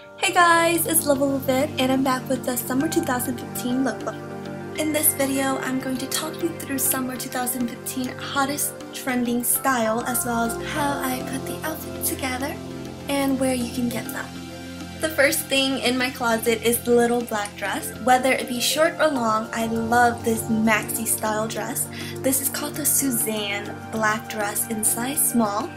Hey guys, it's Luvableviet and I'm back with the Summer 2015 lookbook. In this video, I'm going to talk you through Summer 2015 hottest trending style as well as how I put the outfit together and where you can get them. The first thing in my closet is the little black dress. Whether it be short or long, I love this maxi style dress. This is called the Susanne black dress in size small.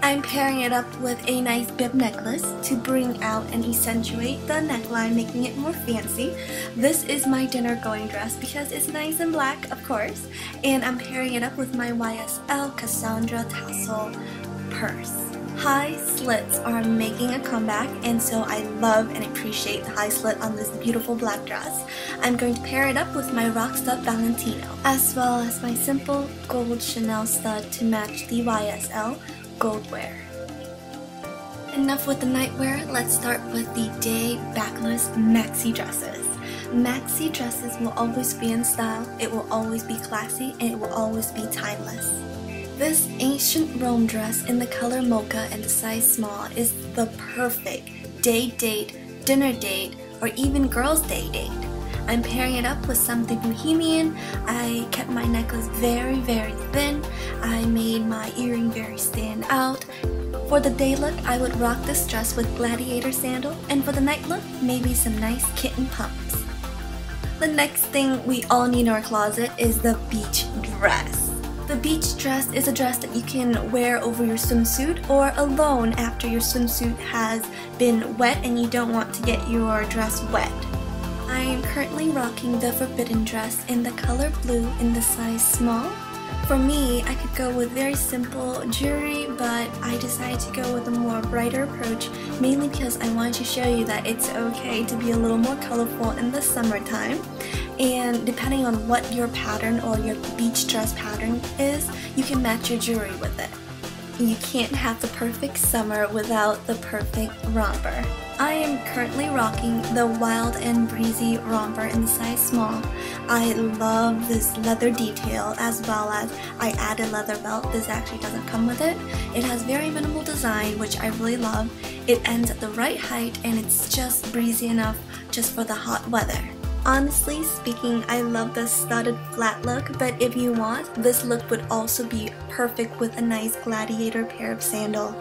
I'm pairing it up with a nice bib necklace to bring out and accentuate the neckline, making it more fancy. This is my dinner going dress because it's nice and black, of course, and I'm pairing it up with my YSL Cassandra tassel purse. High slits are making a comeback and so I love and appreciate the high slit on this beautiful black dress. I'm going to pair it up with my rock stud Valentino as well as my simple gold Chanel stud to match the YSL gold wear. Enough with the nightwear, let's start with the day backless maxi dresses. Maxi dresses will always be in style, it will always be classy, and it will always be timeless. This ancient Rome dress in the color mocha and the size small is the perfect day date, dinner date, or even girls' day date. I'm pairing it up with something bohemian. I kept my necklace very, very thin. I made my earring very stand out. For the day look, I would rock this dress with gladiator sandal, and for the night look, maybe some nice kitten pumps. The next thing we all need in our closet is the beach dress. The beach dress is a dress that you can wear over your swimsuit or alone after your swimsuit has been wet and you don't want to get your dress wet. I am currently rocking the Forbidden dress in the color blue in the size small. For me, I could go with very simple jewelry, but I decided to go with a more brighter approach, mainly because I wanted to show you that it's okay to be a little more colorful in the summertime. And depending on what your pattern or your beach dress pattern is, you can match your jewelry with it. You can't have the perfect summer without the perfect romper. I am currently rocking the Wild and Breezy romper in the size small. I love this leather detail as well as I added leather belt. This actually doesn't come with it. It has very minimal design which I really love. It ends at the right height and it's just breezy enough just for the hot weather. Honestly speaking, I love the studded flat look, but if you want, this look would also be perfect with a nice gladiator pair of sandal.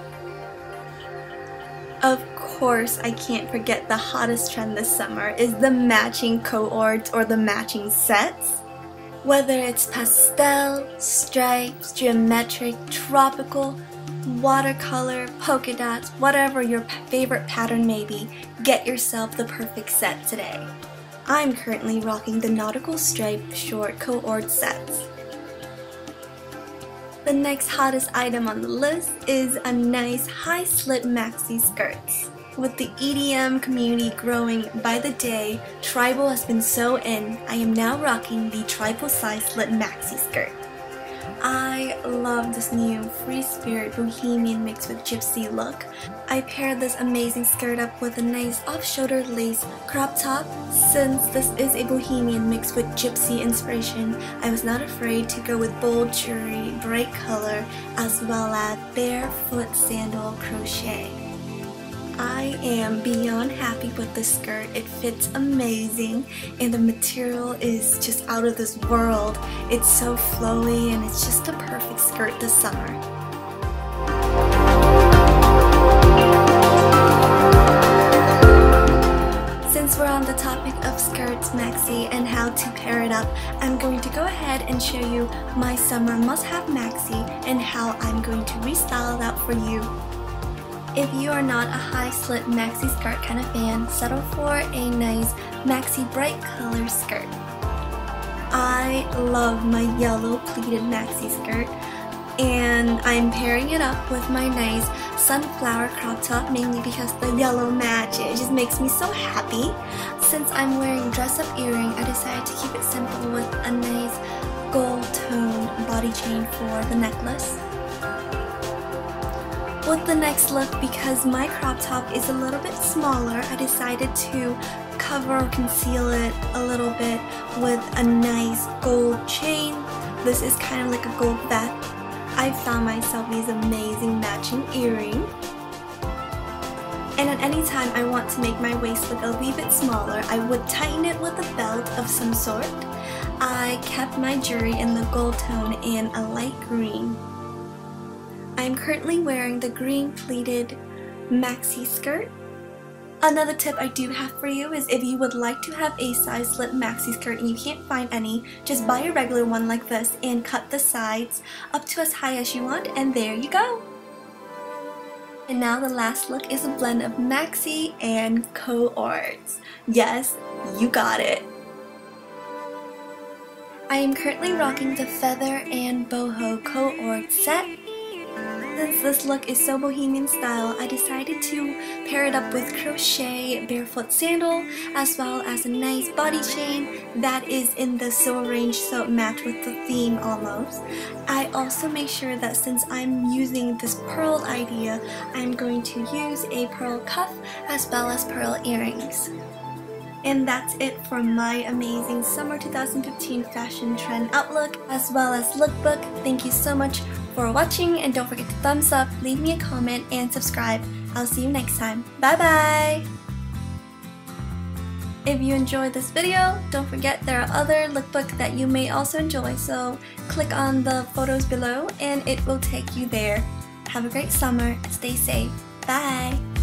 Of course, I can't forget the hottest trend this summer is the matching co-ords or the matching sets. Whether it's pastel, stripes, geometric, tropical, watercolor, polka dots, whatever your favorite pattern may be, get yourself the perfect set today. I'm currently rocking the Nautical Stripe Short Co-ord sets. The next hottest item on the list is a nice high slit maxi skirts. With the EDM community growing by the day, tribal has been so in, I am now rocking the tribal size slit maxi skirt. I love this new free spirit bohemian mix with gypsy look. I paired this amazing skirt up with a nice off-shoulder lace crop top. Since this is a bohemian mix with gypsy inspiration, I was not afraid to go with bold jewelry, bright color, as well as barefoot sandal crochet. I am beyond happy with this skirt. It fits amazing and the material is just out of this world. It's so flowy and it's just a perfect skirt this summer. Since we're on the topic of skirts, maxi, and how to pair it up, I'm going to go ahead and show you my summer must-have maxi and how I'm going to restyle that for you if you are not a high slit maxi skirt kind of fan, settle for a nice maxi bright color skirt. I love my yellow pleated maxi skirt and I'm pairing it up with my nice sunflower crop top mainly because the yellow match it just makes me so happy. Since I'm wearing dress up earring, I decided to keep it simple with a nice gold tone body chain for the necklace with the next look because my crop top is a little bit smaller I decided to cover or conceal it a little bit with a nice gold chain this is kind of like a gold vet I found myself these amazing matching earrings and at any time I want to make my waist look a wee bit smaller, I would tighten it with a belt of some sort. I kept my jewelry in the gold tone in a light green. I am currently wearing the green pleated maxi skirt. Another tip I do have for you is if you would like to have a size slip maxi skirt and you can't find any, just buy a regular one like this and cut the sides up to as high as you want and there you go! And now the last look is a blend of maxi and coords. Yes, you got it! I am currently rocking the feather and boho coord set. Since this look is so bohemian style, I decided to pair it up with crochet barefoot sandal as well as a nice body chain that is in the silver range so it matched with the theme almost. I also make sure that since I'm using this pearl idea, I'm going to use a pearl cuff as well as pearl earrings. And that's it for my amazing summer 2015 fashion trend outlook as well as lookbook. Thank you so much for watching and don't forget to thumbs up, leave me a comment, and subscribe. I'll see you next time. Bye bye! If you enjoyed this video, don't forget there are other lookbook that you may also enjoy, so click on the photos below and it will take you there. Have a great summer, stay safe, bye!